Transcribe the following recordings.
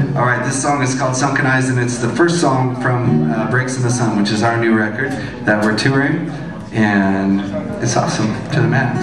All right, this song is called Sunken Eyes, and it's the first song from uh, Breaks in the Sun, which is our new record that we're touring, and it's awesome to the max.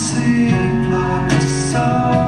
sleep like a song.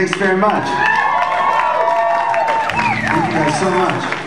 Thanks very much. Thank you guys so much.